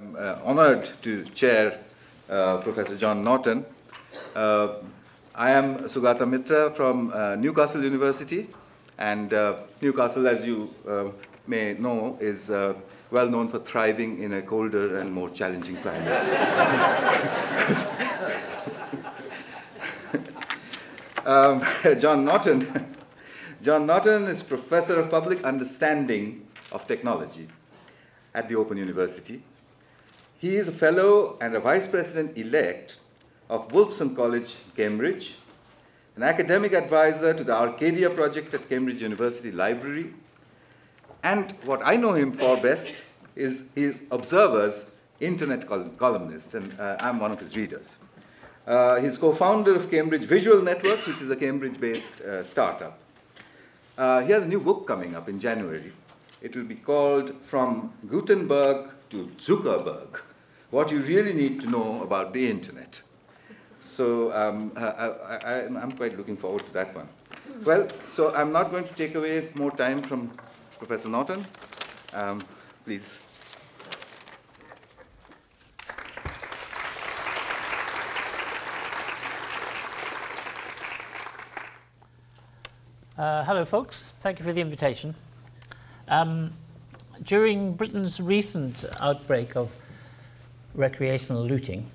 I'm uh, honored to chair uh, Professor John Naughton. Uh, I am Sugata Mitra from uh, Newcastle University, and uh, Newcastle, as you uh, may know, is well known for thriving in a colder and more challenging climate. um, John Naughton. John Naughton is Professor of Public Understanding of Technology at the Open University he is a fellow and a vice president elect of Wolfson College, Cambridge, an academic advisor to the Arcadia project at Cambridge University Library, and what I know him for best is his Observer's internet col- columnist, and uh, I'm one of his readers. Uh, he's co founder of Cambridge Visual Networks, which is a Cambridge based uh, startup. Uh, he has a new book coming up in January. It will be called From Gutenberg to Zuckerberg what you really need to know about the internet. So um, I, am quite looking forward to that one. Well, so I'm not going to take away more time from Professor Naughton. Um, please. Uh, hello, folks. Thank you for the invitation. Um, during Britain's recent outbreak of recreational looting.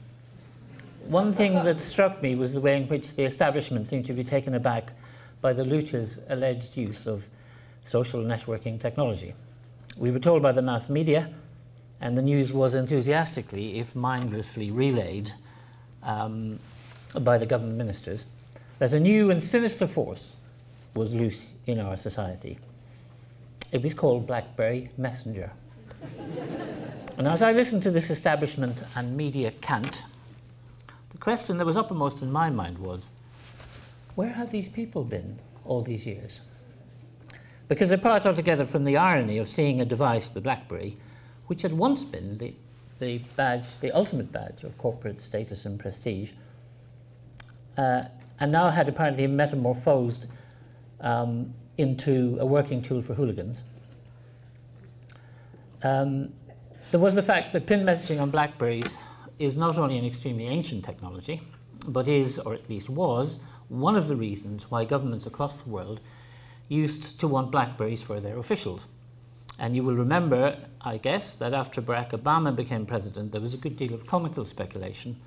One thing that struck me was the way in which the establishment seemed to be taken aback by the looters' alleged use of social networking technology. We were told by the mass media, and the news was enthusiastically, if mindlessly, relayed um, by the government ministers, that a new and sinister force was loose in our society. It was called BlackBerry Messenger. And as I listened to this establishment and media cant, the question that was uppermost in my mind was where have these people been all these years? Because apart altogether from the irony of seeing a device, the Blackberry, which had once been the, the badge, the ultimate badge of corporate status and prestige, uh, and now had apparently metamorphosed um, into a working tool for hooligans. Um, there was the fact that pin messaging on Blackberries is not only an extremely ancient technology, but is, or at least was, one of the reasons why governments across the world used to want Blackberries for their officials. And you will remember, I guess, that after Barack Obama became president, there was a good deal of comical speculation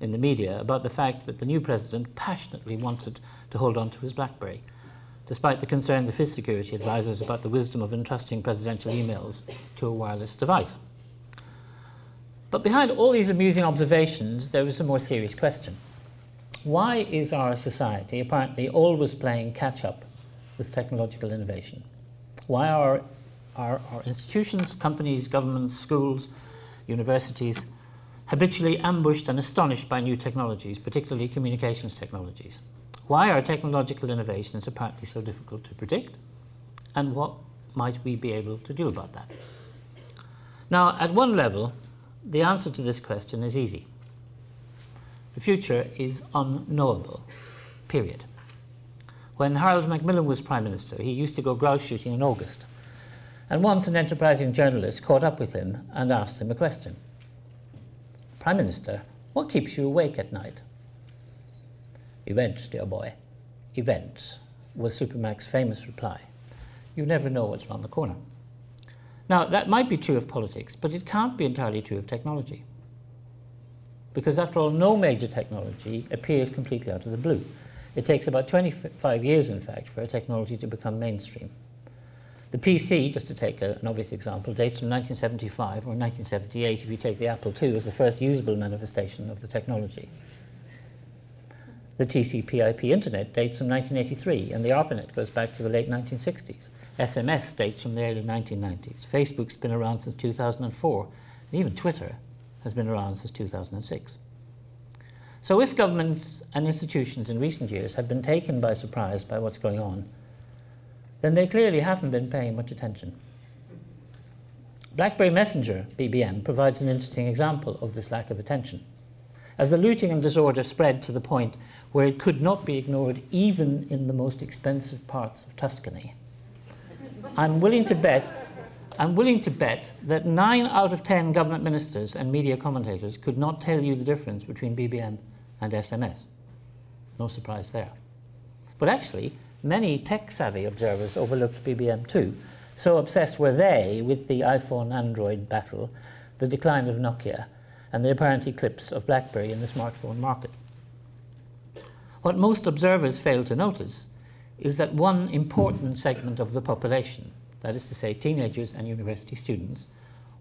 in the media about the fact that the new president passionately wanted to hold on to his Blackberry, despite the concerns of his security advisors about the wisdom of entrusting presidential emails to a wireless device. But behind all these amusing observations, there was a more serious question. Why is our society apparently always playing catch up with technological innovation? Why are our, our institutions, companies, governments, schools, universities habitually ambushed and astonished by new technologies, particularly communications technologies? Why are technological innovations apparently so difficult to predict? And what might we be able to do about that? Now, at one level, the answer to this question is easy. The future is unknowable, period. When Harold Macmillan was Prime Minister, he used to go grouse shooting in August. And once an enterprising journalist caught up with him and asked him a question Prime Minister, what keeps you awake at night? Events, dear boy. Events, was Supermac's famous reply. You never know what's around the corner. Now, that might be true of politics, but it can't be entirely true of technology. Because after all, no major technology appears completely out of the blue. It takes about 25 years, in fact, for a technology to become mainstream. The PC, just to take a, an obvious example, dates from 1975 or 1978 if you take the Apple II as the first usable manifestation of the technology. The TCP/IP internet dates from 1983, and the ARPANET goes back to the late 1960s. SMS dates from the early 1990s. Facebook's been around since 2004. And even Twitter has been around since 2006. So if governments and institutions in recent years have been taken by surprise by what's going on, then they clearly haven't been paying much attention. BlackBerry Messenger, BBM, provides an interesting example of this lack of attention. As the looting and disorder spread to the point where it could not be ignored even in the most expensive parts of Tuscany, I'm willing to bet I'm willing to bet that nine out of ten government ministers and media commentators could not tell you the difference between BBM and SMS. No surprise there. But actually, many tech savvy observers overlooked BBM too. So obsessed were they with the iPhone Android battle, the decline of Nokia, and the apparent eclipse of Blackberry in the smartphone market. What most observers fail to notice is that one important segment of the population, that is to say, teenagers and university students,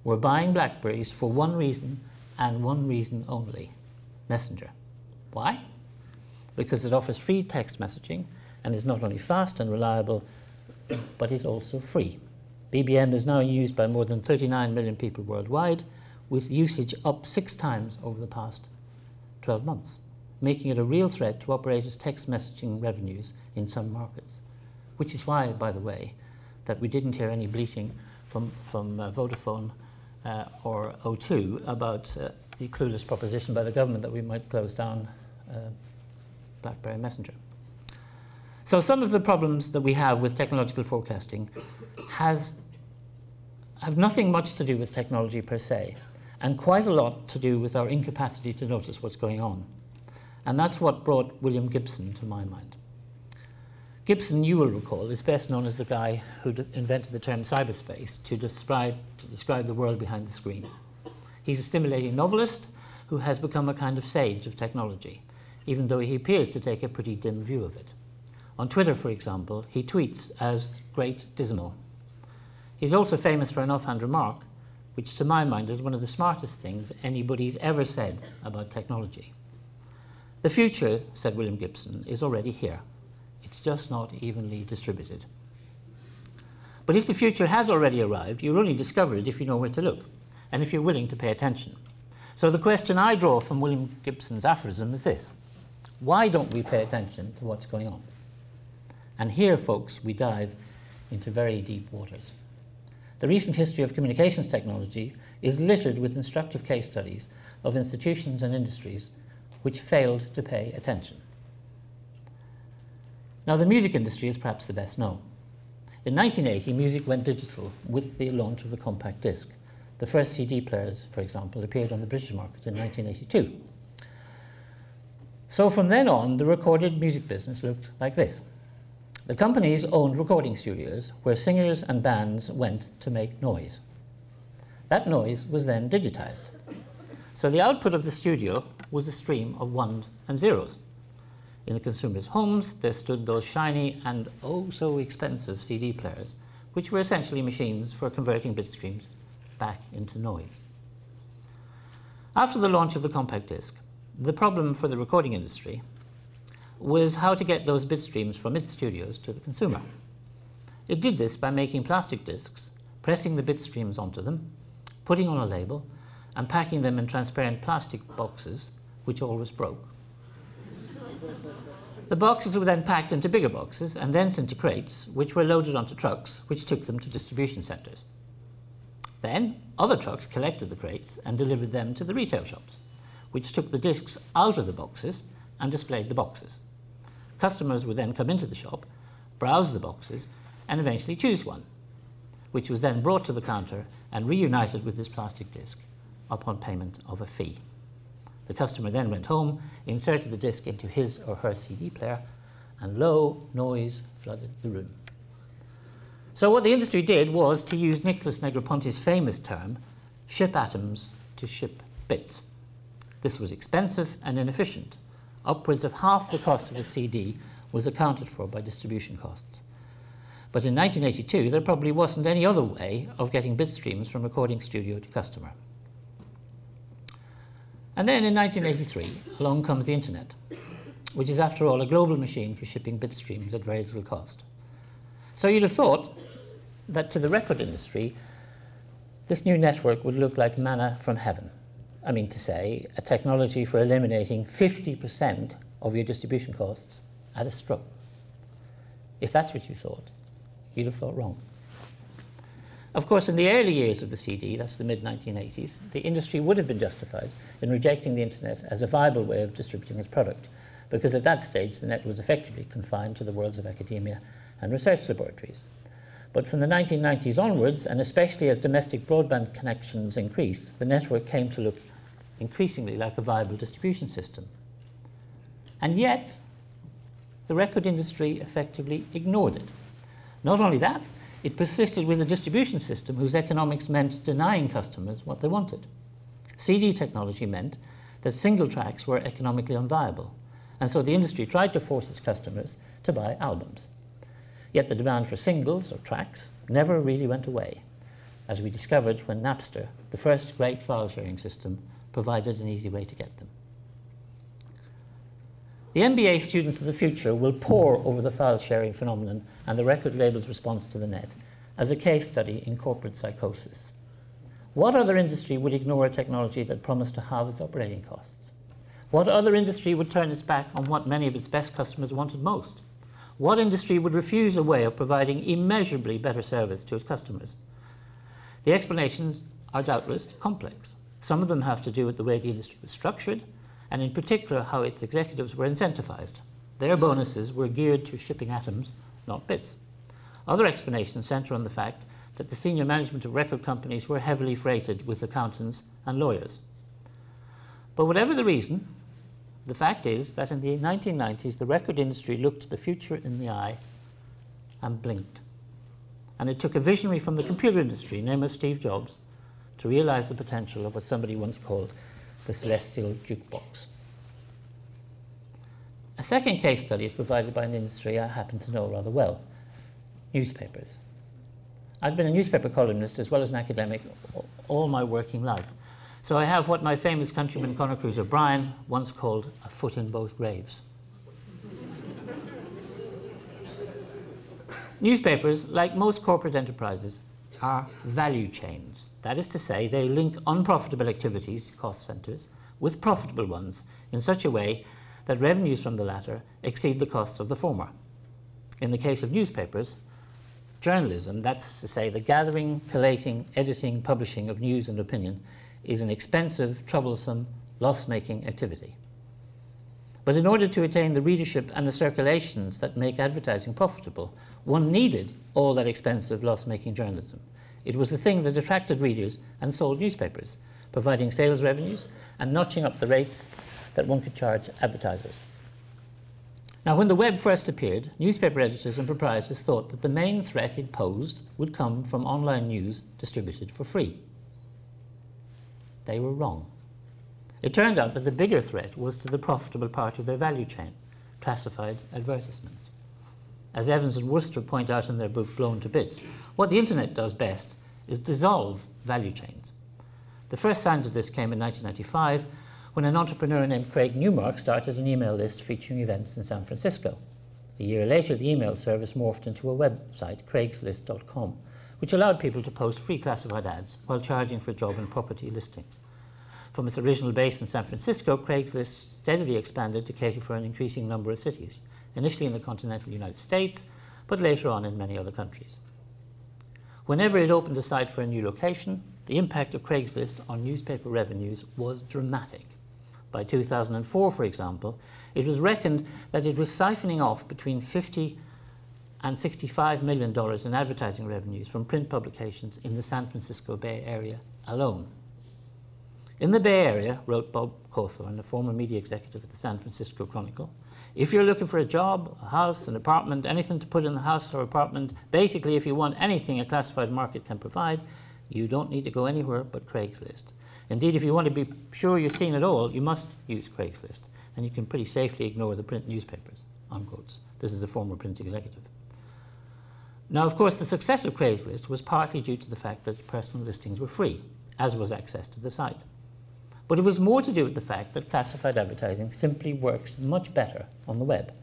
were buying Blackberries for one reason and one reason only Messenger. Why? Because it offers free text messaging and is not only fast and reliable, but is also free. BBM is now used by more than 39 million people worldwide, with usage up six times over the past 12 months, making it a real threat to operators' text messaging revenues in some markets. Which is why, by the way, that we didn't hear any bleating from, from uh, Vodafone uh, or O2 about uh, the clueless proposition by the government that we might close down uh, BlackBerry Messenger. So some of the problems that we have with technological forecasting has, have nothing much to do with technology per se, and quite a lot to do with our incapacity to notice what's going on. And that's what brought William Gibson to my mind. Gibson, you will recall, is best known as the guy who invented the term cyberspace to describe, to describe the world behind the screen. He's a stimulating novelist who has become a kind of sage of technology, even though he appears to take a pretty dim view of it. On Twitter, for example, he tweets as Great Dismal. He's also famous for an offhand remark, which to my mind is one of the smartest things anybody's ever said about technology. The future, said William Gibson, is already here. It's just not evenly distributed. But if the future has already arrived, you'll only discover it if you know where to look and if you're willing to pay attention. So the question I draw from William Gibson's aphorism is this Why don't we pay attention to what's going on? And here, folks, we dive into very deep waters. The recent history of communications technology is littered with instructive case studies of institutions and industries which failed to pay attention. Now, the music industry is perhaps the best known. In 1980, music went digital with the launch of the compact disc. The first CD players, for example, appeared on the British market in 1982. So from then on, the recorded music business looked like this. The companies owned recording studios where singers and bands went to make noise. That noise was then digitized. So the output of the studio was a stream of ones and zeros. In the consumers' homes, there stood those shiny and oh so expensive CD players, which were essentially machines for converting bit streams back into noise. After the launch of the compact disc, the problem for the recording industry was how to get those bit streams from its studios to the consumer. It did this by making plastic discs, pressing the bit streams onto them, putting on a label, and packing them in transparent plastic boxes, which always broke. the boxes were then packed into bigger boxes and thence into crates, which were loaded onto trucks, which took them to distribution centres. Then, other trucks collected the crates and delivered them to the retail shops, which took the discs out of the boxes and displayed the boxes. Customers would then come into the shop, browse the boxes, and eventually choose one, which was then brought to the counter and reunited with this plastic disc upon payment of a fee. The customer then went home, inserted the disc into his or her CD player, and lo, noise flooded the room. So what the industry did was to use Nicholas Negroponte's famous term, ship atoms to ship bits. This was expensive and inefficient, upwards of half the cost of a CD was accounted for by distribution costs. But in 1982, there probably wasn't any other way of getting bit streams from recording studio to customer. And then in 1983, along comes the internet, which is, after all, a global machine for shipping bit streams at very little cost. So you'd have thought that to the record industry, this new network would look like manna from heaven. I mean to say, a technology for eliminating 50% of your distribution costs at a stroke. If that's what you thought, you'd have thought wrong. Of course, in the early years of the CD, that's the mid 1980s, the industry would have been justified in rejecting the internet as a viable way of distributing its product, because at that stage the net was effectively confined to the worlds of academia and research laboratories. But from the 1990s onwards, and especially as domestic broadband connections increased, the network came to look increasingly like a viable distribution system. And yet, the record industry effectively ignored it. Not only that, it persisted with a distribution system whose economics meant denying customers what they wanted. CD technology meant that single tracks were economically unviable, and so the industry tried to force its customers to buy albums. Yet the demand for singles or tracks never really went away, as we discovered when Napster, the first great file sharing system, provided an easy way to get them. The MBA students of the future will pore over the file sharing phenomenon and the record label's response to the net as a case study in corporate psychosis. What other industry would ignore a technology that promised to halve its operating costs? What other industry would turn its back on what many of its best customers wanted most? What industry would refuse a way of providing immeasurably better service to its customers? The explanations are doubtless complex. Some of them have to do with the way the industry was structured, and in particular how its executives were incentivized. Their bonuses were geared to shipping atoms, not bits. Other explanations center on the fact that the senior management of record companies were heavily freighted with accountants and lawyers. But whatever the reason, the fact is that in the 1990s, the record industry looked the future in the eye and blinked. And it took a visionary from the computer industry, named Steve Jobs, to realize the potential of what somebody once called the celestial jukebox. A second case study is provided by an industry I happen to know rather well newspapers. I've been a newspaper columnist as well as an academic all my working life. So I have what my famous countryman Conor Cruise O'Brien once called a foot in both graves. Newspapers, like most corporate enterprises, are value chains. That is to say, they link unprofitable activities, cost centers, with profitable ones in such a way that revenues from the latter exceed the costs of the former. In the case of newspapers, journalism, that's to say, the gathering, collating, editing, publishing of news and opinion, is an expensive, troublesome, loss making activity. But in order to attain the readership and the circulations that make advertising profitable, one needed all that expensive, loss making journalism. It was the thing that attracted readers and sold newspapers, providing sales revenues and notching up the rates that one could charge advertisers. Now, when the web first appeared, newspaper editors and proprietors thought that the main threat it posed would come from online news distributed for free. They were wrong. It turned out that the bigger threat was to the profitable part of their value chain, classified advertisements. As Evans and Wurster point out in their book Blown to Bits, what the internet does best is dissolve value chains. The first signs of this came in 1995 when an entrepreneur named Craig Newmark started an email list featuring events in San Francisco. A year later, the email service morphed into a website, craigslist.com, which allowed people to post free classified ads while charging for job and property listings. From its original base in San Francisco, Craigslist steadily expanded to cater for an increasing number of cities, initially in the continental United States, but later on in many other countries. Whenever it opened a site for a new location, the impact of Craigslist on newspaper revenues was dramatic. By 2004, for example, it was reckoned that it was siphoning off between 50 and $65 million in advertising revenues from print publications in the San Francisco Bay Area alone. In the Bay Area, wrote Bob Cauthorn, a former media executive at the San Francisco Chronicle, if you're looking for a job, a house, an apartment, anything to put in the house or apartment, basically if you want anything a classified market can provide, you don't need to go anywhere but Craigslist. Indeed, if you want to be sure you're seen at all, you must use Craigslist, and you can pretty safely ignore the print newspapers, unquotes. This is a former print executive. Now, of course, the success of Craigslist was partly due to the fact that personal listings were free, as was access to the site. But it was more to do with the fact that classified advertising simply works much better on the web.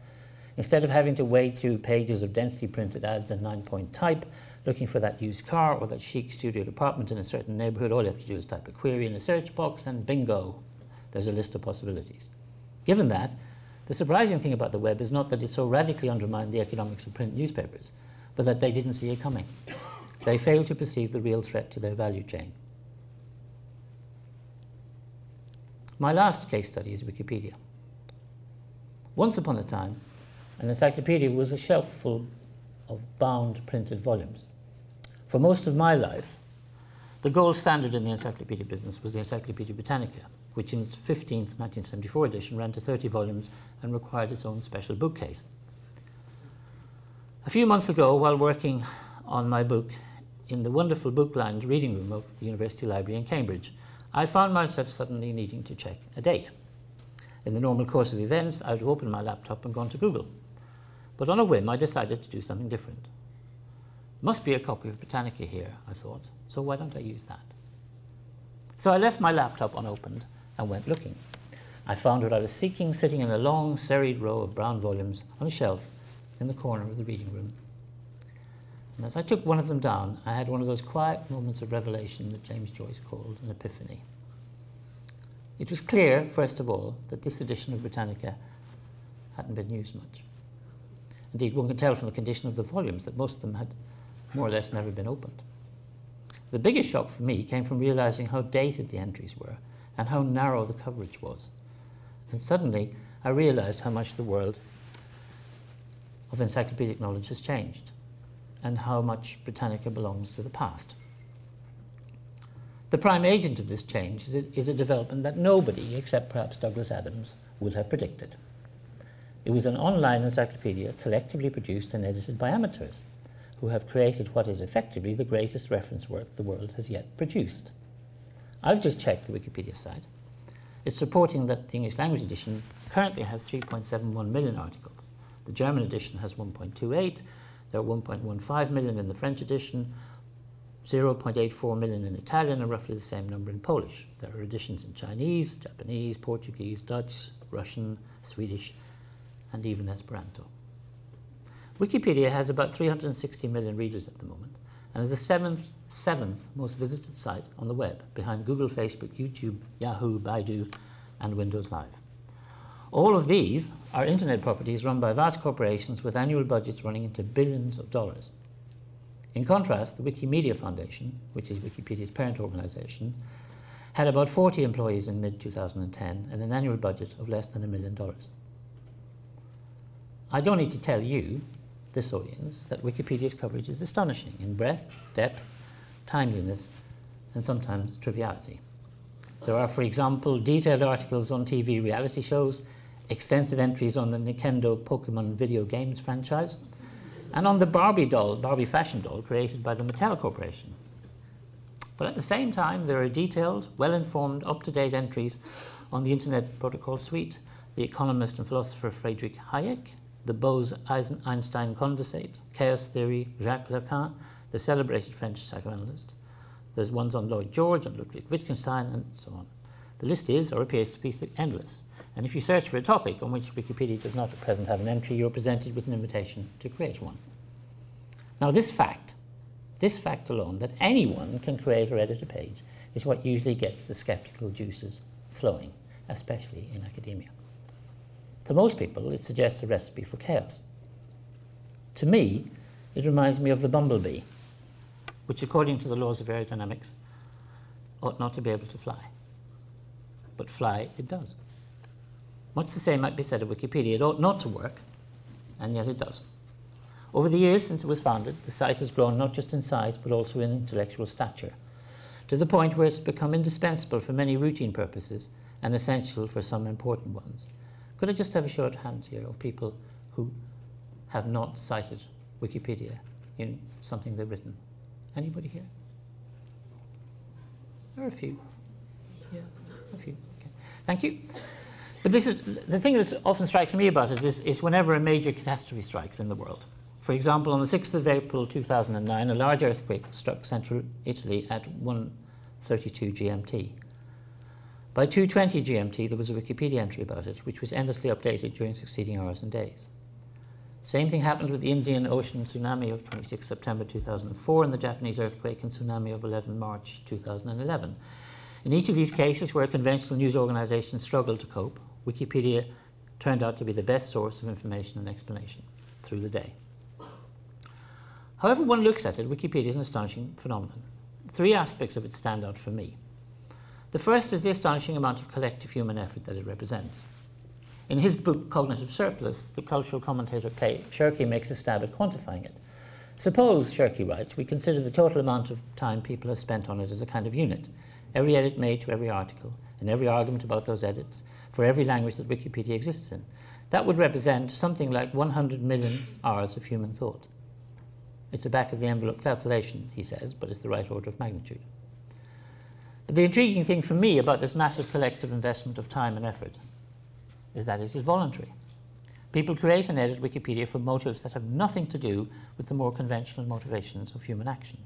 Instead of having to wade through pages of densely printed ads in nine point type, looking for that used car or that chic studio apartment in a certain neighborhood, all you have to do is type a query in a search box and bingo, there's a list of possibilities. Given that, the surprising thing about the web is not that it so radically undermined the economics of print newspapers, but that they didn't see it coming. They failed to perceive the real threat to their value chain. My last case study is Wikipedia. Once upon a time, an encyclopedia was a shelf full of bound printed volumes. For most of my life, the gold standard in the encyclopedia business was the Encyclopedia Britannica, which in its 15th 1974 edition ran to 30 volumes and required its own special bookcase. A few months ago, while working on my book in the wonderful book-lined reading room of the University Library in Cambridge, I found myself suddenly needing to check a date. In the normal course of events, I would have opened my laptop and gone to Google. But on a whim, I decided to do something different. Must be a copy of Britannica here, I thought, so why don't I use that? So I left my laptop unopened and went looking. I found what I was seeking sitting in a long, serried row of brown volumes on a shelf in the corner of the reading room. And as I took one of them down, I had one of those quiet moments of revelation that James Joyce called an epiphany. It was clear, first of all, that this edition of Britannica hadn't been used much. Indeed, one can tell from the condition of the volumes that most of them had more or less never been opened. The biggest shock for me came from realizing how dated the entries were and how narrow the coverage was. And suddenly, I realized how much the world of encyclopedic knowledge has changed and how much Britannica belongs to the past. The prime agent of this change is a, development that nobody, except perhaps Douglas Adams, would have predicted. It was an online encyclopedia collectively produced and edited by amateurs who have created what is effectively the greatest reference work the world has yet produced. I've just checked the Wikipedia site. It's reporting that the English language edition currently has 3.71 million articles. The German edition has 1.28, there are 1.15 million in the French edition, 0.84 million in Italian, and roughly the same number in Polish. There are editions in Chinese, Japanese, Portuguese, Dutch, Russian, Swedish, and even Esperanto. Wikipedia has about 360 million readers at the moment and is the seventh, seventh most visited site on the web behind Google, Facebook, YouTube, Yahoo, Baidu, and Windows Live. All of these are internet properties run by vast corporations with annual budgets running into billions of dollars. In contrast, the Wikimedia Foundation, which is Wikipedia's parent organization, had about 40 employees in mid-2010 and an annual budget of less than a million dollars. I don't need to tell you this audience that Wikipedia's coverage is astonishing in breadth, depth, timeliness, and sometimes triviality. There are, for example, detailed articles on TV reality shows, extensive entries on the Nintendo Pokemon video games franchise, and on the Barbie doll, Barbie fashion doll created by the Mattel Corporation. But at the same time, there are detailed, well-informed, up-to-date entries on the Internet Protocol Suite, the economist and philosopher Friedrich Hayek, the Bose-Einstein condensate, chaos theory, Jacques Lacan, the celebrated French psychoanalyst. There's ones on Lloyd George and Ludwig Wittgenstein and so on. The list is, or appears to be, endless. And if you search for a topic on which Wikipedia does not at present have an entry, you're presented with an invitation to create one. Now this fact, this fact alone, that anyone can create or edit a page, is what usually gets the skeptical juices flowing, especially in academia. To most people, it suggests a recipe for chaos. To me, it reminds me of the bumblebee, which, according to the laws of aerodynamics, ought not to be able to fly. But fly it does. Much the same might be said of Wikipedia. It ought not to work, and yet it does. Over the years since it was founded, the site has grown not just in size, but also in intellectual stature, to the point where it's become indispensable for many routine purposes and essential for some important ones. Could I just have a short hand here of people who have not cited Wikipedia in something they've written? Anybody here? There are a few. Yeah, a few. Thank you. But this is the thing that often strikes me about it is, is whenever a major catastrophe strikes in the world. For example, on the 6th of April 2009, a large earthquake struck central Italy at 1:32 GMT. By 2.20 GMT, there was a Wikipedia entry about it, which was endlessly updated during succeeding hours and days. Same thing happened with the Indian Ocean tsunami of 26 September 2004 and the Japanese earthquake and tsunami of 11 March 2011. In each of these cases where conventional news organizations struggled to cope, Wikipedia turned out to be the best source of information and explanation through the day. However one looks at it, Wikipedia is an astonishing phenomenon. Three aspects of it stand out for me. The first is the astonishing amount of collective human effort that it represents. In his book, Cognitive Surplus, the cultural commentator Clay Shirky makes a stab at quantifying it. Suppose, Shirky writes, we consider the total amount of time people have spent on it as a kind of unit. Every edit made to every article, and every argument about those edits, for every language that Wikipedia exists in. That would represent something like 100 million hours of human thought. It's a back of the envelope calculation, he says, but it's the right order of magnitude. But the intriguing thing for me about this massive collective investment of time and effort is that it is voluntary. People create and edit Wikipedia for motives that have nothing to do with the more conventional motivations of human action.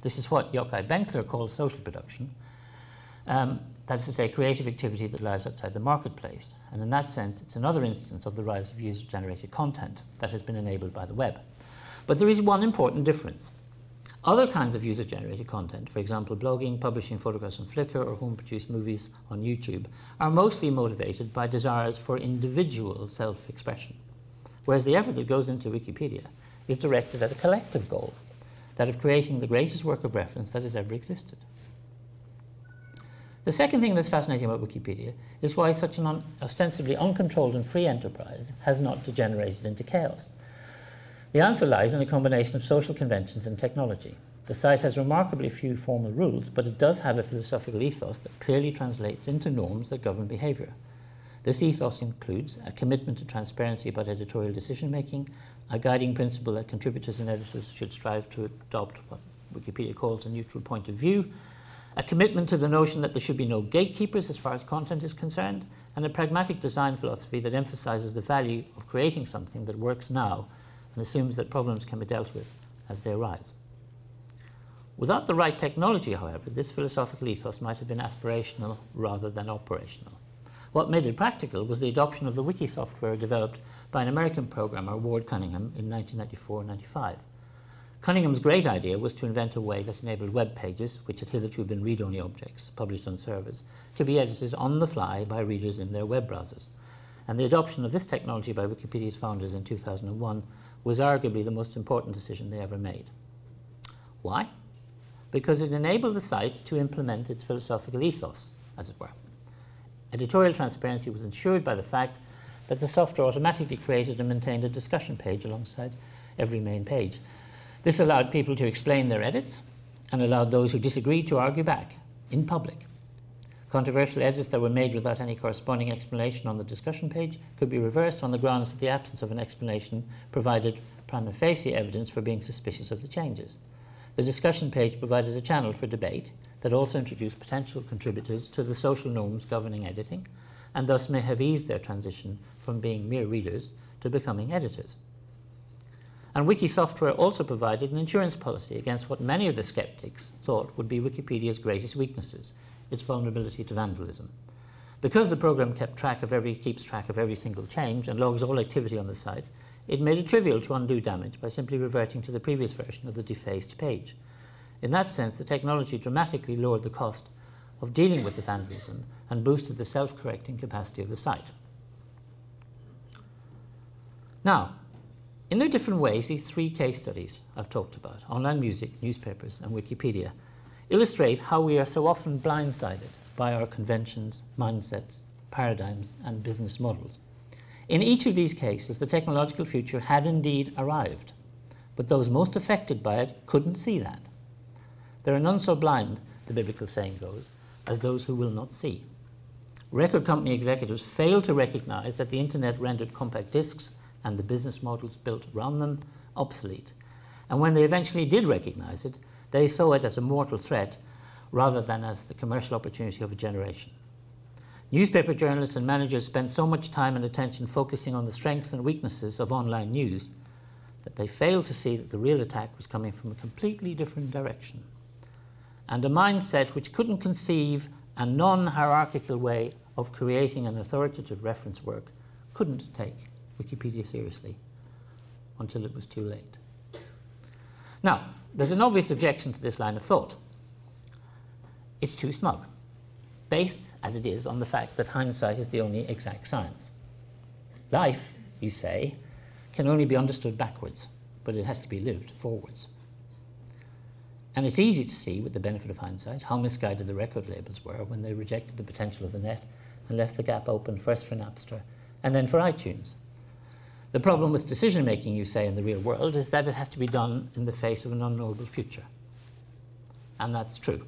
This is what Yochai Benkler calls social production. Um, that is to say, creative activity that lies outside the marketplace. And in that sense, it's another instance of the rise of user generated content that has been enabled by the web. But there is one important difference. Other kinds of user generated content, for example, blogging, publishing photographs on Flickr, or home produced movies on YouTube, are mostly motivated by desires for individual self expression. Whereas the effort that goes into Wikipedia is directed at a collective goal, that of creating the greatest work of reference that has ever existed. The second thing that's fascinating about Wikipedia is why such an un ostensibly uncontrolled and free enterprise has not degenerated into chaos. The answer lies in a combination of social conventions and technology. The site has remarkably few formal rules, but it does have a philosophical ethos that clearly translates into norms that govern behavior. This ethos includes a commitment to transparency about editorial decision making, a guiding principle that contributors and editors should strive to adopt what Wikipedia calls a neutral point of view, a commitment to the notion that there should be no gatekeepers as far as content is concerned, and a pragmatic design philosophy that emphasizes the value of creating something that works now and assumes that problems can be dealt with as they arise. Without the right technology, however, this philosophical ethos might have been aspirational rather than operational. What made it practical was the adoption of the wiki software developed by an American programmer, Ward Cunningham, in 1994-95. Cunningham's great idea was to invent a way that enabled web pages, which had hitherto been read-only objects published on servers, to be edited on the fly by readers in their web browsers. And the adoption of this technology by Wikipedia's founders in 2001 was arguably the most important decision they ever made. Why? Because it enabled the site to implement its philosophical ethos, as it were. Editorial transparency was ensured by the fact that the software automatically created and maintained a discussion page alongside every main page. This allowed people to explain their edits and allowed those who disagreed to argue back in public. Controversial edits that were made without any corresponding explanation on the discussion page could be reversed on the grounds that the absence of an explanation provided prima facie evidence for being suspicious of the changes. The discussion page provided a channel for debate that also introduced potential contributors to the social norms governing editing and thus may have eased their transition from being mere readers to becoming editors. And Wiki software also provided an insurance policy against what many of the skeptics thought would be Wikipedia's greatest weaknesses, its vulnerability to vandalism. Because the program kept track of every, keeps track of every single change and logs all activity on the site, it made it trivial to undo damage by simply reverting to the previous version of the defaced page. In that sense, the technology dramatically lowered the cost of dealing with the vandalism and boosted the self-correcting capacity of the site. Now, in their different ways, these three case studies I've talked about, online music, newspapers, and Wikipedia, illustrate how we are so often blindsided by our conventions, mindsets, paradigms, and business models. In each of these cases, the technological future had indeed arrived, but those most affected by it couldn't see that. There are none so blind, the biblical saying goes, as those who will not see. Record company executives failed to recognize that the internet rendered compact discs and the business models built around them obsolete. And when they eventually did recognize it, they saw it as a mortal threat rather than as the commercial opportunity of a generation. Newspaper journalists and managers spent so much time and attention focusing on the strengths and weaknesses of online news that they failed to see that the real attack was coming from a completely different direction. And a mindset which couldn't conceive a non hierarchical way of creating an authoritative reference work couldn't take Wikipedia seriously until it was too late. Now, there's an obvious objection to this line of thought. It's too smug, based as it is on the fact that hindsight is the only exact science. Life, you say, can only be understood backwards, but it has to be lived forwards. And it's easy to see, with the benefit of hindsight, how misguided the record labels were when they rejected the potential of the net and left the gap open first for Napster and then for iTunes. The problem with decision making, you say, in the real world is that it has to be done in the face of an unknowable future. And that's true.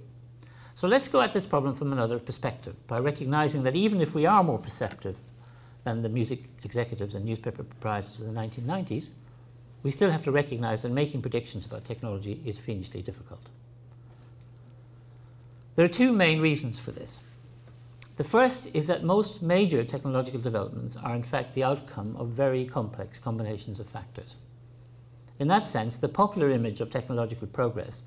So let's go at this problem from another perspective by recognizing that even if we are more perceptive than the music executives and newspaper proprietors of the 1990s, we still have to recognize that making predictions about technology is fiendishly difficult. There are two main reasons for this. The first is that most major technological developments are in fact the outcome of very complex combinations of factors. In that sense, the popular image of technological progress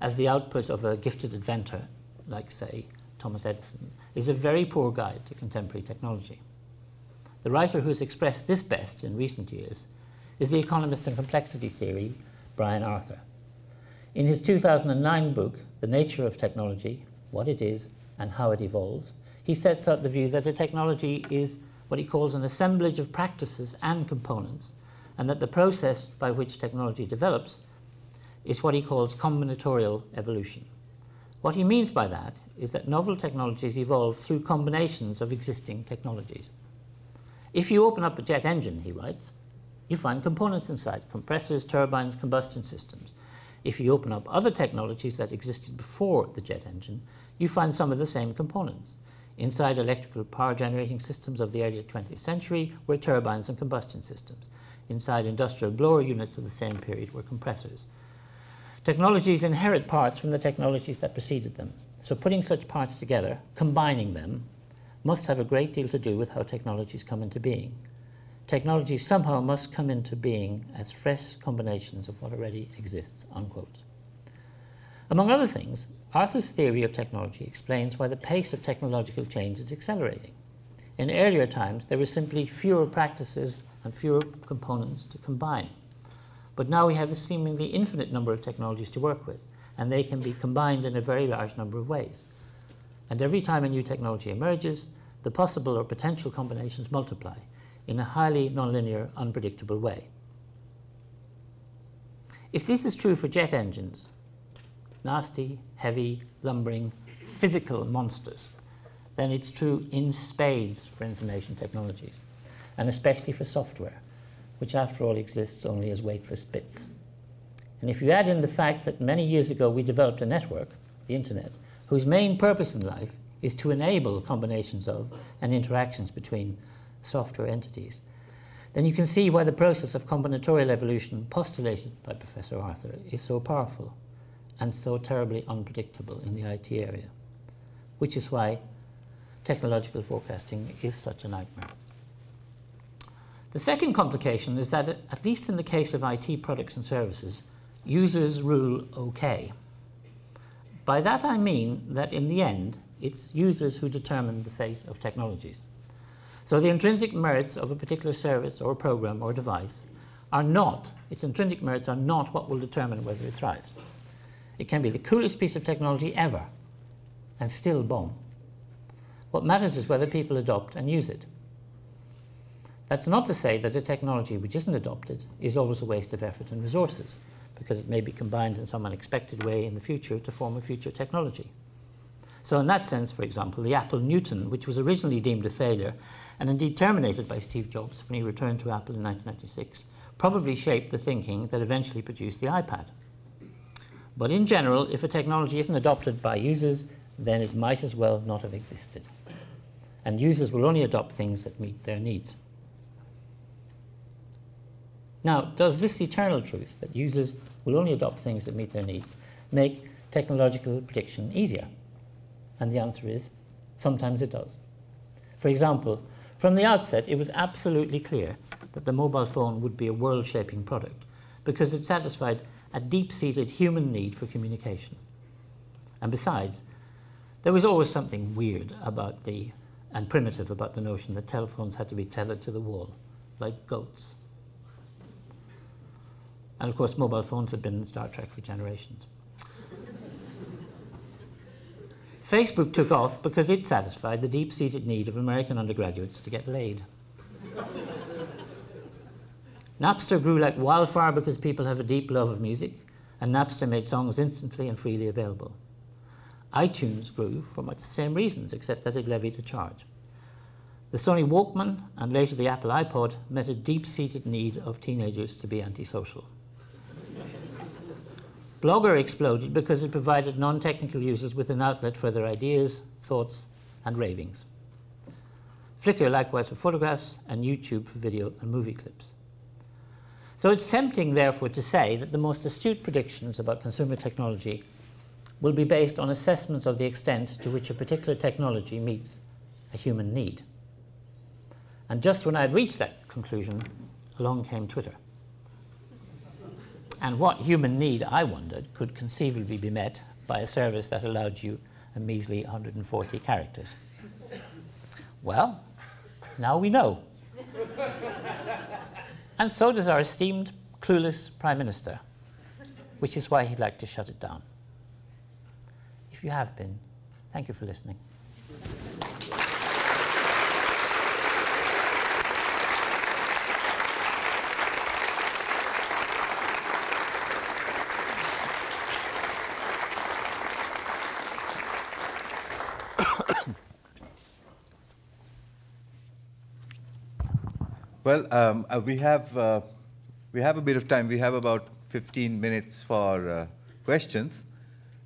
as the output of a gifted inventor, like, say, Thomas Edison, is a very poor guide to contemporary technology. The writer who has expressed this best in recent years is the economist and complexity theory, Brian Arthur. In his 2009 book, The Nature of Technology, What It Is and How It Evolves, he sets out the view that a technology is what he calls an assemblage of practices and components, and that the process by which technology develops is what he calls combinatorial evolution. What he means by that is that novel technologies evolve through combinations of existing technologies. If you open up a jet engine, he writes, you find components inside compressors, turbines, combustion systems. If you open up other technologies that existed before the jet engine, you find some of the same components. Inside electrical power generating systems of the early 20th century were turbines and combustion systems. Inside industrial blower units of the same period were compressors. Technologies inherit parts from the technologies that preceded them. So putting such parts together, combining them, must have a great deal to do with how technologies come into being. Technologies somehow must come into being as fresh combinations of what already exists, unquote. Among other things, Arthur's theory of technology explains why the pace of technological change is accelerating. In earlier times, there were simply fewer practices and fewer components to combine. But now we have a seemingly infinite number of technologies to work with, and they can be combined in a very large number of ways. And every time a new technology emerges, the possible or potential combinations multiply in a highly nonlinear, unpredictable way. If this is true for jet engines, nasty, heavy, lumbering, physical monsters, then it's true in spades for information technologies, and especially for software, which after all exists only as weightless bits. And if you add in the fact that many years ago we developed a network, the internet, whose main purpose in life is to enable combinations of and interactions between software entities, then you can see why the process of combinatorial evolution postulated by Professor Arthur is so powerful and so terribly unpredictable in the IT area, which is why technological forecasting is such a nightmare. The second complication is that, at least in the case of IT products and services, users rule okay. By that I mean that in the end, it's users who determine the fate of technologies. So the intrinsic merits of a particular service or program or device are not, its intrinsic merits are not what will determine whether it thrives. It can be the coolest piece of technology ever and still bomb. What matters is whether people adopt and use it. That's not to say that a technology which isn't adopted is always a waste of effort and resources, because it may be combined in some unexpected way in the future to form a future technology. So in that sense, for example, the Apple Newton, which was originally deemed a failure and indeed terminated by Steve Jobs when he returned to Apple in 1996, probably shaped the thinking that eventually produced the iPad. But in general, if a technology isn't adopted by users, then it might as well not have existed. And users will only adopt things that meet their needs. Now, does this eternal truth that users will only adopt things that meet their needs make technological prediction easier? And the answer is sometimes it does. For example, from the outset, it was absolutely clear that the mobile phone would be a world shaping product because it satisfied a deep seated human need for communication. And besides, there was always something weird about the, and primitive about the notion that telephones had to be tethered to the wall, like goats. And of course, mobile phones had been in Star Trek for generations. Facebook took off because it satisfied the deep seated need of American undergraduates to get laid. Napster grew like wildfire because people have a deep love of music, and Napster made songs instantly and freely available. iTunes grew for much the same reasons, except that it levied a charge. The Sony Walkman and later the Apple iPod met a deep seated need of teenagers to be antisocial. Blogger exploded because it provided non technical users with an outlet for their ideas, thoughts, and ravings. Flickr likewise for photographs, and YouTube for video and movie clips. So it's tempting, therefore, to say that the most astute predictions about consumer technology will be based on assessments of the extent to which a particular technology meets a human need. And just when I had reached that conclusion, along came Twitter. And what human need, I wondered, could conceivably be met by a service that allowed you a measly 140 characters? Well, now we know. And so does our esteemed, clueless Prime Minister, which is why he'd like to shut it down. If you have been, thank you for listening. Well, um, uh, we have uh, we have a bit of time. We have about 15 minutes for uh, questions,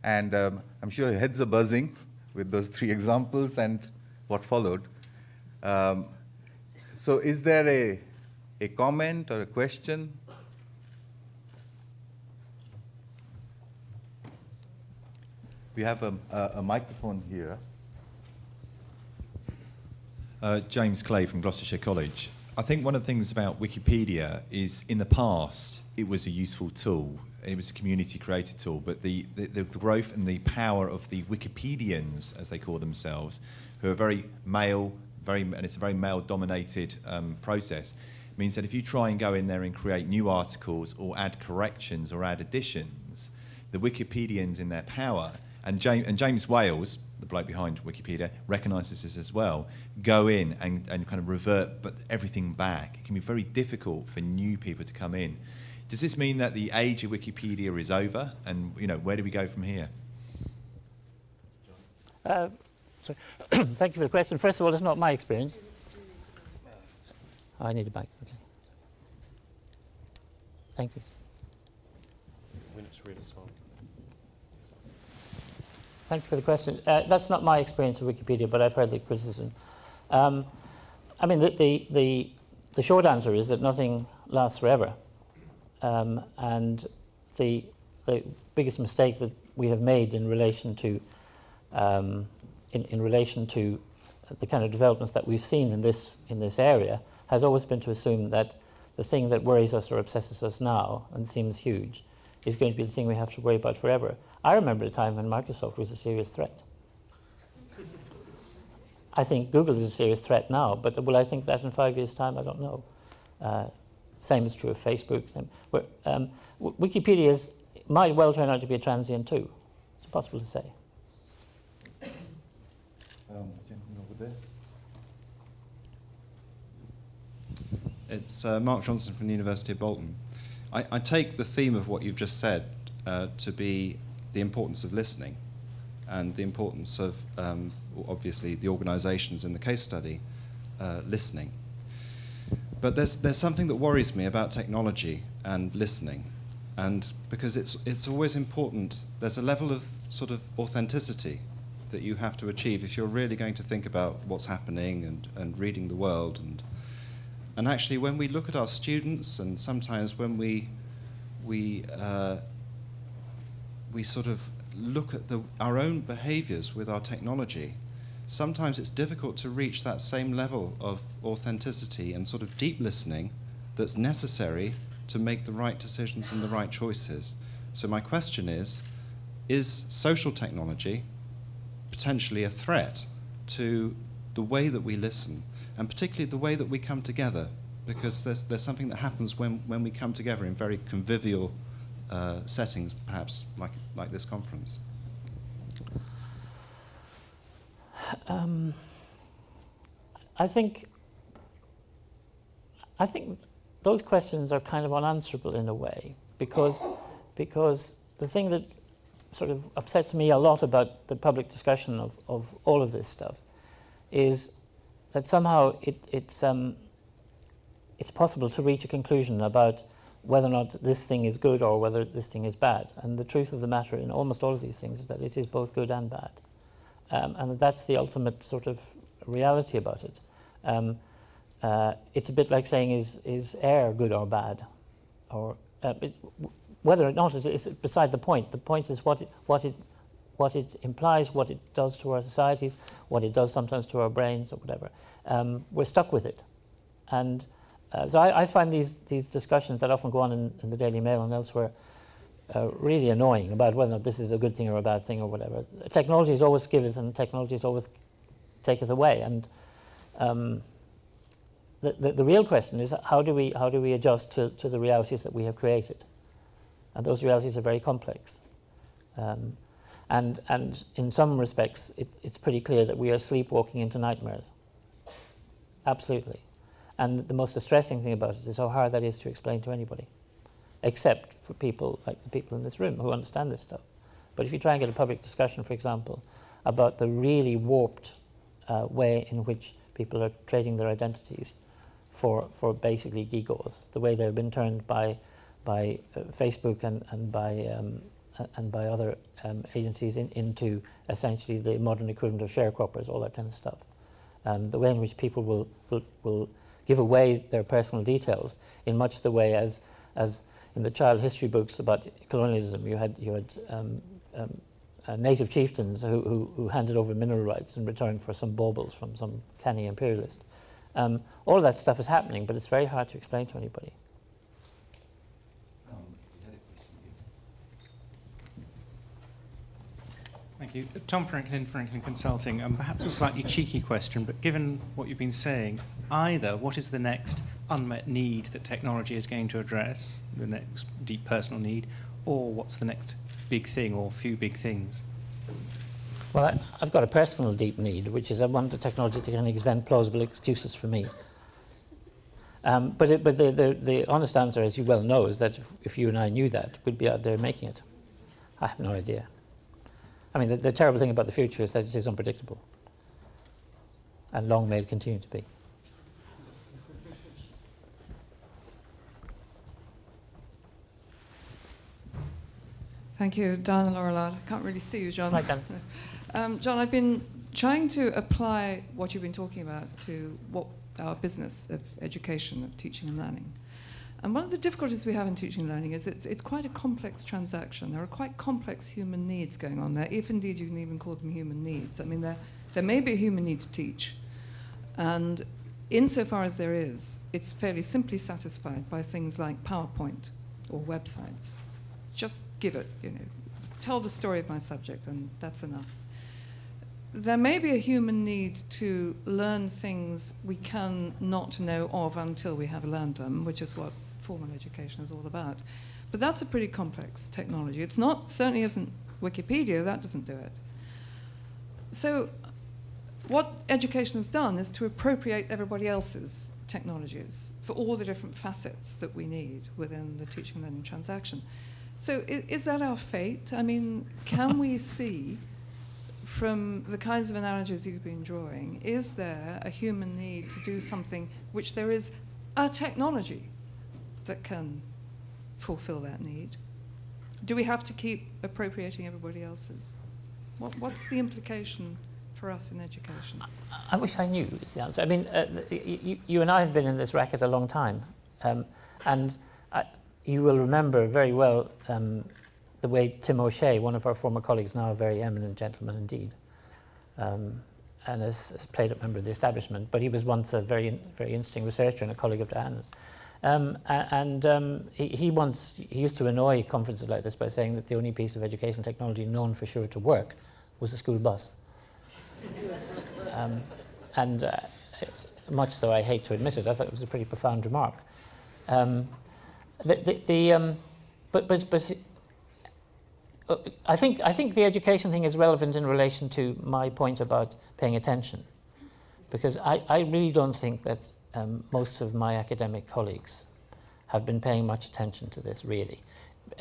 and um, I'm sure your heads are buzzing with those three examples and what followed. Um, so, is there a a comment or a question? We have a, a, a microphone here. Uh, James Clay from Gloucestershire College. I think one of the things about Wikipedia is in the past it was a useful tool. It was a community created tool, but the, the, the growth and the power of the Wikipedians, as they call themselves, who are very male, very, and it's a very male dominated um, process, means that if you try and go in there and create new articles or add corrections or add additions, the Wikipedians in their power, and and James Wales, the bloke behind Wikipedia, recognises this as well, go in and, and kind of revert but everything back. It can be very difficult for new people to come in. Does this mean that the age of Wikipedia is over? And you know, where do we go from here? Uh, Thank you for the question. First of all, it's not my experience. Oh, I need a mic. Okay. Thank you. When it's really on. Thank you for the question. Uh, that's not my experience of Wikipedia, but I've heard the criticism. Um, I mean, the, the, the, the, short answer is that nothing lasts forever. Um, and the, the biggest mistake that we have made in relation to um, in, in relation to the kind of developments that we've seen in this in this area has always been to assume that the thing that worries us or obsesses us now and seems huge is going to be the thing we have to worry about forever. I remember a time when Microsoft was a serious threat. I think Google is a serious threat now, but will I think that in five years' time? I don't know. Uh, same is true of Facebook. Same, um, Wikipedia might well turn out to be a transient too. It's impossible to say. Um, it's uh, Mark Johnson from the University of Bolton. I, I, take the theme of what you've just said uh, to be the importance of listening and the importance of, um, obviously, the organizations in the case study uh, listening. But there's, there's something that worries me about technology and listening. And because it's, it's always important, there's a level of sort of authenticity that you have to achieve if you're really going to think about what's happening and, and reading the world. And, and actually, when we look at our students, and sometimes when we, we uh, we sort of look at the, our own behaviors with our technology, sometimes it's difficult to reach that same level of authenticity and sort of deep listening that's necessary to make the right decisions and the right choices. So, my question is Is social technology potentially a threat to the way that we listen, and particularly the way that we come together? Because there's, there's something that happens when, when we come together in very convivial uh, settings, perhaps like, like this conference? Um, I think I think those questions are kind of unanswerable in a way because because the thing that sort of upsets me a lot about the public discussion of, of all of this stuff is that somehow it, it's, um, it's possible to reach a conclusion about whether or not this thing is good or whether this thing is bad. And the truth of the matter in almost all of these things is that it is both good and bad. Um, and that's the ultimate sort of reality about it. Um, uh, it's a bit like saying, is, is air good or bad? Or uh, it, whether or not it is beside the point. The point is what it, what, it, what it implies, what it does to our societies, what it does sometimes to our brains or whatever. Um, we're stuck with it. And uh, so I, I, find these, these discussions that often go on in, in the Daily Mail and elsewhere uh, really annoying about whether this is a good thing or a bad thing or whatever. Technology is always giveth and technology is always taketh away. And um, the, the, the, real question is how do we, how do we adjust to, to the realities that we have created? And those realities are very complex. Um, and, and in some respects, it, it's pretty clear that we are sleepwalking into nightmares. Absolutely. And the most distressing thing about it is how hard that is to explain to anybody, except for people like the people in this room who understand this stuff. But if you try and get a public discussion, for example, about the really warped uh, way in which people are trading their identities for, for basically gewgaws, the way they've been turned by, by uh, Facebook and, and, by, um, and by other um, agencies in, into essentially the modern equivalent of sharecroppers, all that kind of stuff. Um, the way in which people will, will, will give away their personal details in much the way as, as in the child history books about colonialism, you had, you had um, um, uh, native chieftains who, who, who, handed over mineral rights in return for some baubles from some canny imperialist. Um, all that stuff is happening, but it's very hard to explain to anybody. Thank you. Tom Franklin, Franklin Consulting. Um, perhaps a slightly cheeky question, but given what you've been saying, either what is the next unmet need that technology is going to address, the next deep personal need, or what's the next big thing or few big things? Well, I, have got a personal deep need, which is I want the technology to kind of invent plausible excuses for me. Um, but it, but the, the, the, honest answer, as you well know, is that if, if you and I knew that, we'd be out there making it. I have no idea. I mean, the, the terrible thing about the future is that it is unpredictable. And long may it continue to be. Thank you, Diana. I can't really see you, John. Hi, Dan. Um, John, I've been trying to apply what you've been talking about to what our business of education, of teaching and learning. And one of the difficulties we have in teaching learning is it's, it's quite a complex transaction. There are quite complex human needs going on there, if indeed you can even call them human needs. I mean, there, there may be a human need to teach. And insofar as there is, it's fairly simply satisfied by things like PowerPoint or websites. Just give it, you know, tell the story of my subject, and that's enough. There may be a human need to learn things we can not know of until we have learned them, which is what formal education is all about. But that's a pretty complex technology. It's not, certainly isn't Wikipedia, that doesn't do it. So what education has done is to appropriate everybody else's technologies for all the different facets that we need within the teaching and learning transaction. So is, is that our fate? I mean, can we see from the kinds of analogies you've been drawing, is there a human need to do something which there is a technology that can fulfill that need? Do we have to keep appropriating everybody else's? What, what's the implication for us in education? I, I wish I knew is the answer. I mean, uh, you, you, and I have been in this racket a long time. Um, and I, you will remember very well um, the way Tim O'Shea, one of our former colleagues, now a very eminent gentleman indeed, um, and played a member of the establishment, but he was once a very, very interesting researcher and a colleague of Diana's. Um, and um, he, he, once he used to annoy conferences like this by saying that the only piece of educational technology known for sure to work was the school bus. um, and uh, much though I hate to admit it, I thought it was a pretty profound remark. Um, the, the, the um, but, but, but uh, I think, I think the education thing is relevant in relation to my point about paying attention. Because I, I really don't think that um, most of my academic colleagues have been paying much attention to this, really.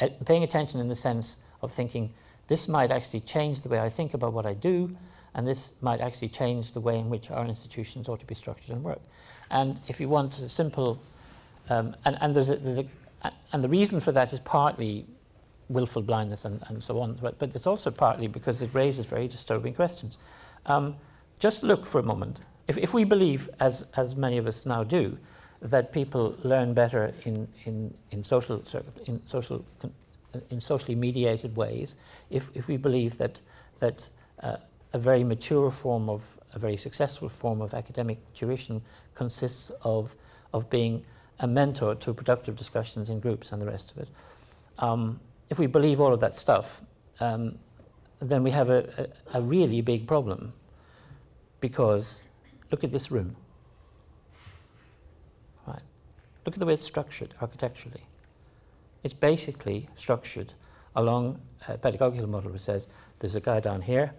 Uh, paying attention in the sense of thinking, this might actually change the way I think about what I do, and this might actually change the way in which our institutions ought to be structured and work. And if you want a simple, um, and, and there's a, there's a, and the reason for that is partly willful blindness and, and so on, but, but it's also partly because it raises very disturbing questions. Um, just look for a moment. If, if we believe, as, as many of us now do, that people learn better in, in, in, social, in, social, in socially mediated ways, if, if we believe that, that uh, a very mature form of, a very successful form of academic tuition consists of, of being a mentor to productive discussions in groups and the rest of it. Um, if we believe all of that stuff, um, then we have a, a, a really big problem because look at this room. Right. Look at the way it's structured architecturally. It's basically structured along a pedagogical model which says there's a guy down here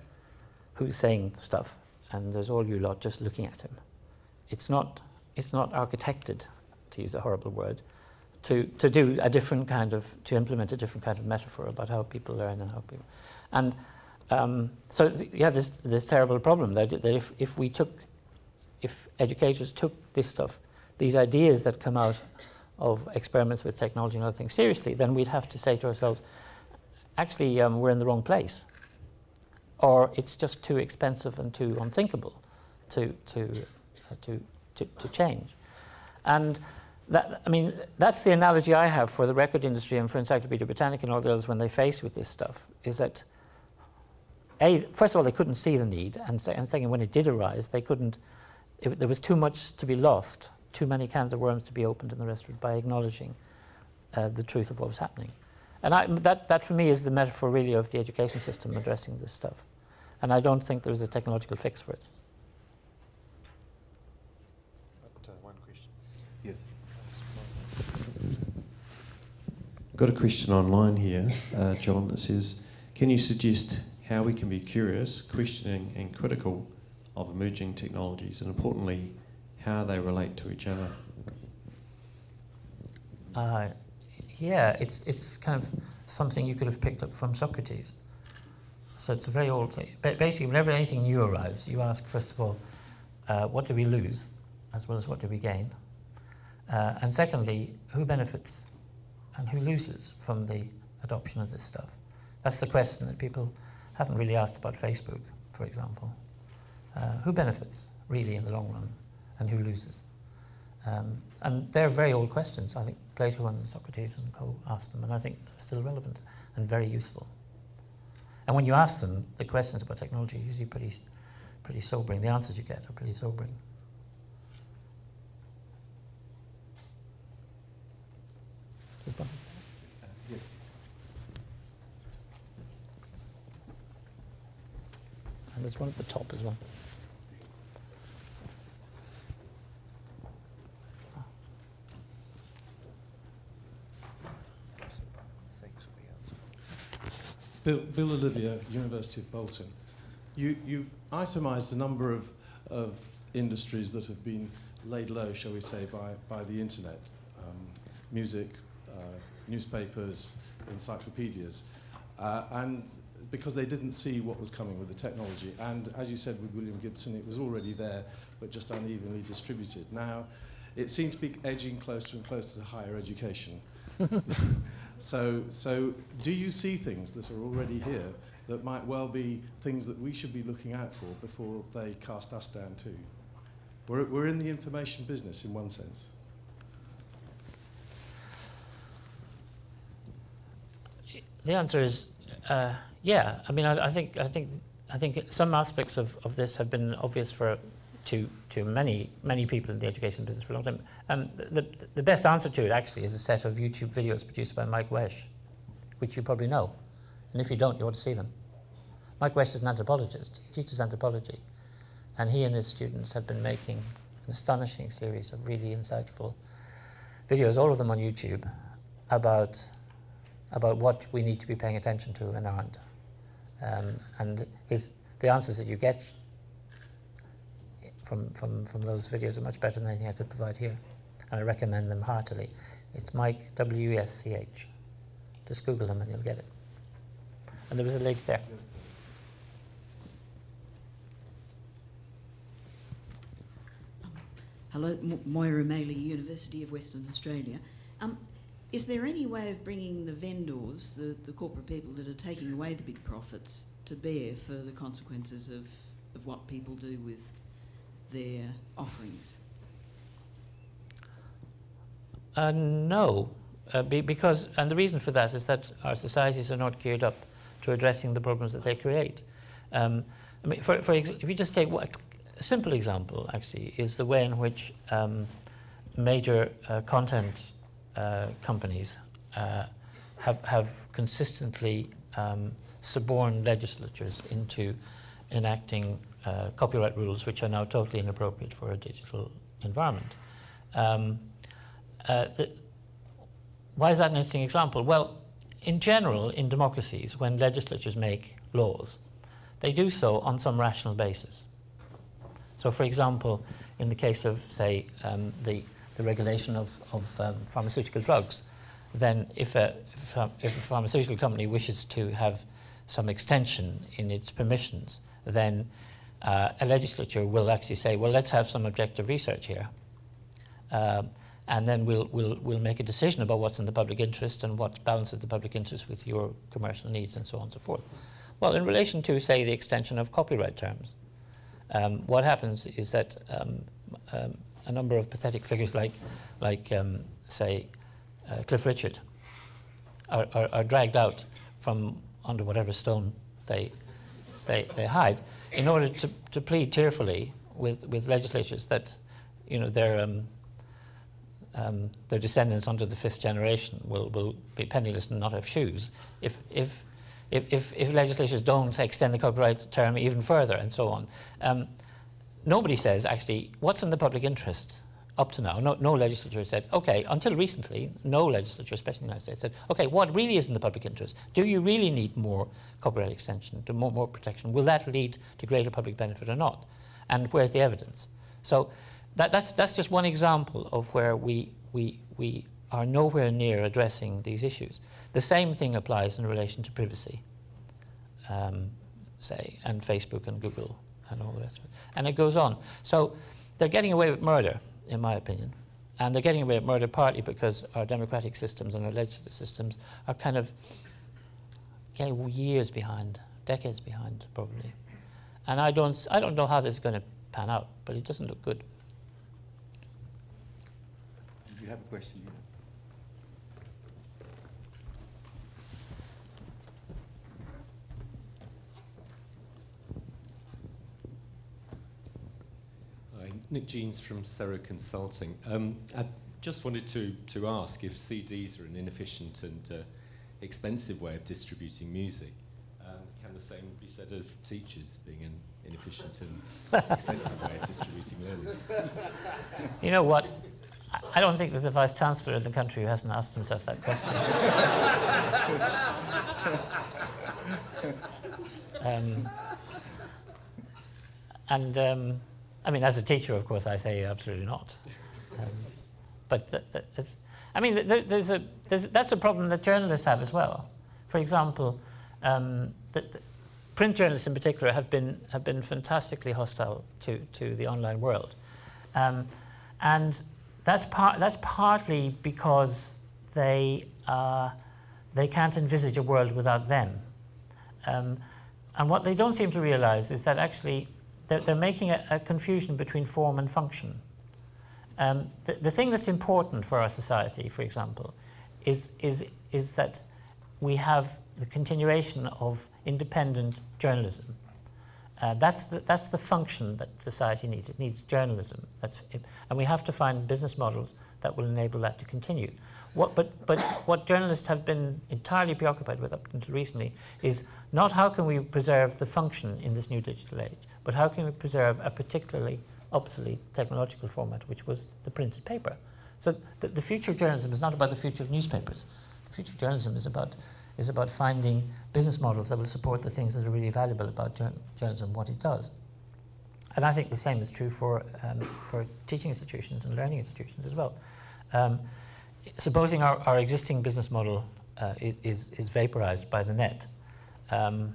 who's saying stuff and there's all you lot just looking at him. It's not, it's not architected, to use a horrible word, to, to do a different kind of, to implement a different kind of metaphor about how people learn and how people. And um, so you have this, this terrible problem that, that if, if we took, if educators took this stuff, these ideas that come out of experiments with technology and other things seriously, then we'd have to say to ourselves, actually, um, we're in the wrong place. Or it's just too expensive and too unthinkable to, to, uh, to, to, to change. And that, I mean, that's the analogy I have for the record industry and for Encyclopedia Britannica and all the others when they faced with this stuff, is that, A, first of all, they couldn't see the need, and, se and second, when it did arise, they couldn't, it, there was too much to be lost, too many cans of worms to be opened in the rest of it by acknowledging uh, the truth of what was happening. And I, that, that, for me, is the metaphor really of the education system addressing this stuff. And I don't think there's a technological fix for it. Got a question online here, uh, John, that says, can you suggest how we can be curious, questioning and critical of emerging technologies and importantly, how they relate to each other? Uh, yeah, it's, it's kind of something you could have picked up from Socrates. So it's a very old thing. Basically, whenever anything new arrives, you ask, first of all, uh, what do we lose, as well as what do we gain? Uh, and secondly, who benefits and who loses from the adoption of this stuff? That's the question that people haven't really asked about Facebook, for example. Uh, who benefits, really, in the long run, and who loses? Um, and they're very old questions. I think Plato and Socrates and co asked them, and I think they're still relevant and very useful. And when you ask them the questions about technology, usually pretty, pretty sobering. The answers you get are pretty sobering. And there's one at the top as well. Bill, Bill Olivier, University of Bolton. You, you've itemised a number of, of industries that have been laid low, shall we say, by, by the internet. Um, music, uh, newspapers, encyclopedias. Uh, and because they didn't see what was coming with the technology. And as you said with William Gibson, it was already there, but just unevenly distributed. Now, it seems to be edging closer and closer to higher education. So, so do you see things that are already here that might well be things that we should be looking out for before they cast us down too? We're, we're in the information business in one sense. The answer is uh, yeah. I mean, I, I, think I think I think some aspects of, of this have been obvious for to, to many, many people in the education business for a long time. And the, the best answer to it actually is a set of YouTube videos produced by Mike Wesch, which you probably know. And if you don't, you ought to see them. Mike Wesch is an anthropologist. He teaches anthropology. And he and his students have been making an astonishing series of really insightful videos, all of them on YouTube, about, about what we need to be paying attention to and aren't. Um, and his, the answers that you get from, from, from those videos are much better than anything I could provide here. And I recommend them heartily. It's Mike, W-E-S-C-H. Just Google him and you'll get it. And there was a lady there. Hello, Moira Maley, University of Western Australia. Um, is there any way of bringing the vendors, the, the corporate people that are taking away the big profits, to bear for the consequences of, of what people do with their offerings? Uh, no, uh, be, because, and the reason for that is that our societies are not geared up to addressing the problems that they create. Um, I mean, for, for if you just take what, a simple example, actually, is the way in which um, major uh, content uh, companies uh, have, have consistently um, suborned legislatures into enacting uh, copyright rules which are now totally inappropriate for a digital environment. Um, uh, the, why is that an interesting example? Well, in general, in democracies, when legislatures make laws, they do so on some rational basis. So, for example, in the case of, say, um, the, the regulation of, of um, pharmaceutical drugs, then if a, if a, if a pharmaceutical company wishes to have some extension in its permissions, then uh, a legislature will actually say, well, let's have some objective research here. Um, and then we'll, we'll, we'll make a decision about what's in the public interest and what balances the public interest with your commercial needs and so on and so forth. Well, in relation to, say, the extension of copyright terms, um, what happens is that um, um, a number of pathetic figures like, like um, say, uh, Cliff Richard are, are, are, dragged out from under whatever stone they, they, they hide in order to, to plead tearfully with, with legislatures that you know, their, um, um, their descendants under the fifth generation will, will be penniless and not have shoes if, if if, if, if legislatures don't extend the copyright term even further and so on. Um, nobody says, actually, what's in the public interest up to now? No, no legislature said, okay, until recently, no legislature, especially in the United States, said, okay, what really is in the public interest? Do you really need more copyright extension, to more, more protection? Will that lead to greater public benefit or not? And where's the evidence? So that, that's, that's just one example of where we, we, we are nowhere near addressing these issues. The same thing applies in relation to privacy, um, say, and Facebook and Google and all the rest of it. And it goes on. So they're getting away with murder, in my opinion. And they're getting away with murder partly because our democratic systems and our legislative systems are kind of years behind, decades behind, probably. And I don't, I don't know how this is going to pan out, but it doesn't look good. You have a question here. Nick Jeans from Sero Consulting. Um, I just wanted to, to ask if CDs are an inefficient and uh, expensive way of distributing music. Um, can the same be said of teachers being an inefficient and expensive way of distributing learning? You know what? I don't think there's a vice chancellor in the country who hasn't asked himself that question. um, and um, I mean, as a teacher, of course, I say absolutely not. Um, but th th I mean, th there's a, there's, that's a problem that journalists have as well. For example, um, print journalists in particular have been, have been fantastically hostile to, to the online world. Um, and that's, par that's partly because they, uh, they can't envisage a world without them. Um, and what they don't seem to realize is that actually they're, they're making a, a, confusion between form and function. Um, the, the thing that's important for our society, for example, is, is, is that we have the continuation of independent journalism. Uh, that's, the, that's the function that society needs. It needs journalism. That's it. And we have to find business models that will enable that to continue. What, but, but what journalists have been entirely preoccupied with up until recently is not how can we preserve the function in this new digital age, but how can we preserve a particularly obsolete technological format, which was the printed paper. So the, the future of journalism is not about the future of newspapers. The future of journalism is about, is about finding business models that will support the things that are really valuable about journalism, what it does. And I think the same is true for, um, for teaching institutions and learning institutions as well. Um, supposing our, our existing business model uh, is, is vaporized by the net, um,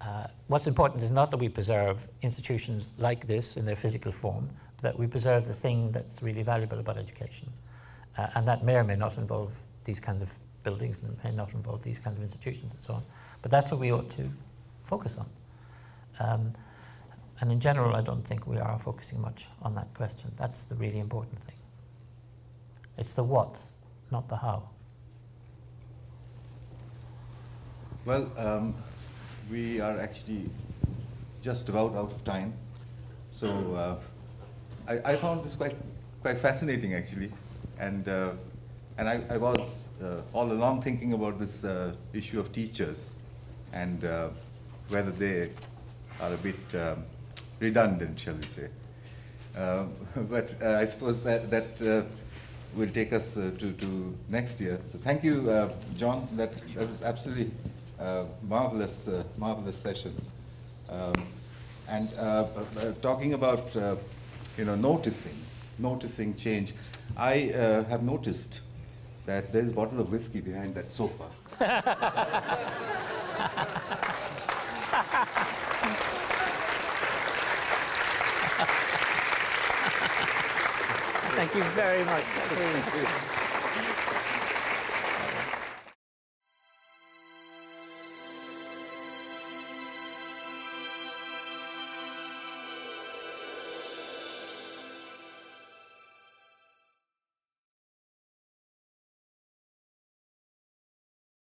uh, what's important is not that we preserve institutions like this in their physical form, but that we preserve the thing that's really valuable about education. Uh, and that may or may not involve these kinds of buildings and may not involve these kinds of institutions and so on. But that's what we ought to focus on. Um, and in general, I don't think we are focusing much on that question. That's the really important thing. It's the what, not the how. Well, um, we are actually just about out of time. So uh, I, I, found this quite, quite fascinating, actually. And, uh, and I, I was uh, all along thinking about this uh, issue of teachers and uh, whether they are a bit um, redundant, shall we say. Uh, but I suppose that, that will take us to, to next year. So thank you, John. That, that was absolutely uh, marvelous, uh, marvelous session. Um, and uh, talking about, you know, noticing, noticing change, I have noticed that there is a bottle of whiskey behind that sofa. Thank you very much.